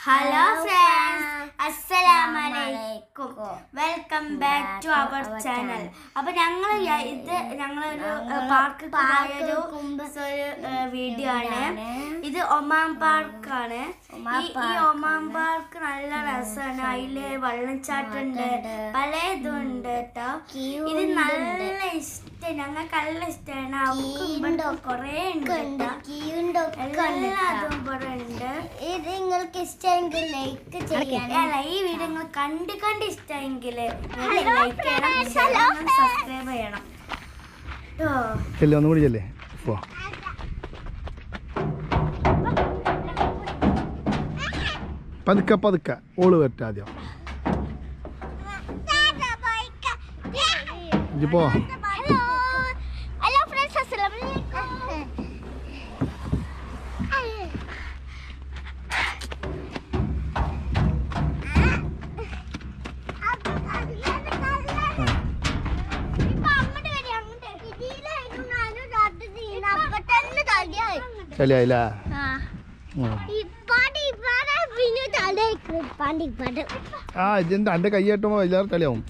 Hello friends അസ്സലാമലൈക്കും welcome back to our channel അപ്പൊ ഞങ്ങൾ ഇത് ഞങ്ങളൊരു പാർക്ക് ഒരു വീഡിയോ ആണ്. ഇത് ഒമാൻ പാർക്കാണ്. ഈ ഈ ഒമാൻ പാർക്ക് നല്ല രസമാണ് അതിൽ വെള്ളച്ചാട്ടുണ്ട്. പല ഇതുണ്ട് കേട്ടോ ഇത് നല്ല ഇഷ്ടം ഞങ്ങൾക്ക് നല്ല ഇഷ്ടമാണ് അവർക്ക് കൊറേ ഉണ്ട് എല്ലാതും ഉണ്ട് ഇത് നിങ്ങൾക്ക് ഇഷ്ടമെങ്കിൽ ലൈക്ക് ചെയ്യാൻ അല്ല ഈ വീഡിയോ നിങ്ങൾ കണ്ട് കണ്ട് ഇഷ്ടമെങ്കിൽ ലൈക്ക് ചെയ്യണം സബ്സ്ക്രൈബ് ചെയ്യണം കേട്ടോ ഒന്നും കൂടി ചെല്ലേ പോ പതുക്കെ പതുക്കെ ഓൾ വരട്ടെ ആദ്യം ഇജ്ജ് പോ ഹലോ ഹലോ ഫ്രണ്ട്സ് അസ്സലാമലൈക്കും ചെല്ലേ ആ. ഇജെന്താ എന്റെ കൈ കെട്ടുമ്പോൾ വലിയ ചളിയാവും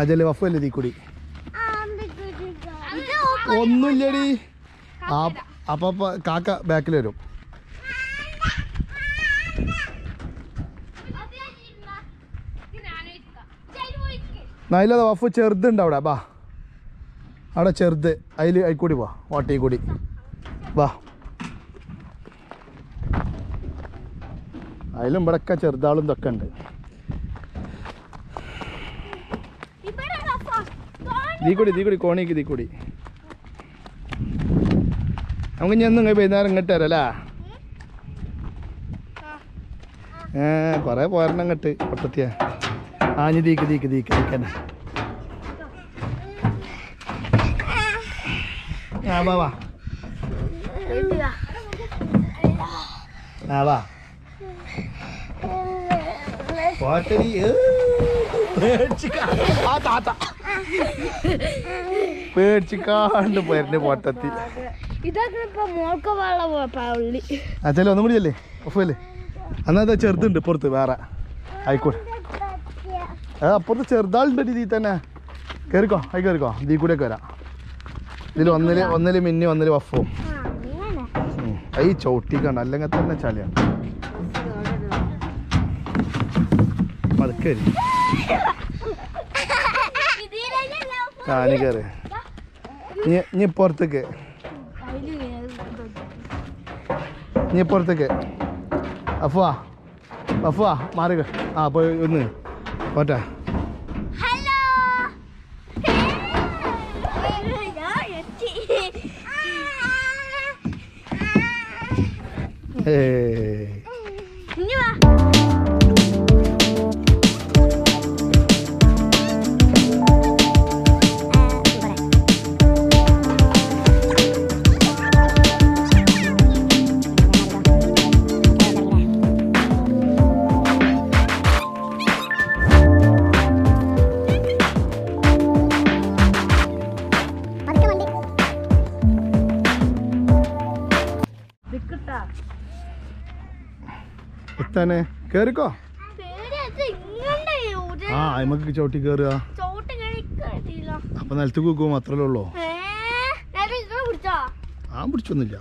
ആ വഫല്ലേ തീ കൂടി ഒന്നുമില്ലടി. അപ്പൊ കാക്ക ബാക്കിൽ വരും. നല്ലത് വഫ് ചെറുതുണ്ട് അവിടെ. ബാ. അവിടെ ചെറുത്. അതിൽ അയിക്കൂടി കൂടി വാ ഓട്ടയിൽ കൂടി. വാ അതിലും ഇവിടെയൊക്കെ ചെറുതാളും ഇതൊക്കെ ഉണ്ട്. ദീകുടി തീ കൂടി കോണിക്ക് ദീകുടി കൂടി നമുക്ക് ഇനി ഒന്നും വൈകുന്നേരം ഇങ്ങോട്ട് തരാം ഏ കുറേ പോരണം ഇങ്ങോട്ട് ഒട്ടത്തിയ ആഞ്ഞ് തീക്ക് തീക്ക് തീക്ക് തീക്കന്നെ ആ വാ വാ. ആ വാ. പോട്ടടി. ആ താത്ത. പേടിച്ചിക്കാണ്ട് പോരണ്ട് പോട്ടത്തി. ചെല്ലു ഒന്നും കൂടിയല്ലേ ഒഫല്ലേ എന്നാ ചെറുതുണ്ട് പുറത്ത് വേറെ. ആയിക്കോട്ടെ. അപ്പുറത്ത് ചെറുതാളുണ്ട് ഇതിൽ തന്നെ. കയറിക്കോ ആയി കയറിക്കോ ഇതിൽ കൂടെ വരാം. ഇതിൽ ഒന്നിൽ ഒന്നിൽ മിന്നി ഒന്നിൽ വഫും. ഉം. അത് ഈ ചവിട്ടിക്കണ്ട. അല്ലെങ്കിൽ തന്നെ ചളിയാണ്. പതുക്കെ വരി. ആ നീ കയറി നീ പുറത്തേക്ക്. നീ പുറത്തേക്ക്. അഫുവാ അഫുവാ മാറുക ആ പോയി ഒന്ന്. പോട്ടെ. ഹലോ. എത്താനെ കേറിക്കോ. ആ നമുക്ക് ചവിട്ടി കേറുക. അപ്പൊ നിലത്ത് കൂക്കും അത്രല്ലേ ഉള്ളൂ. ആ പിടിച്ചൊന്നുമില്ല.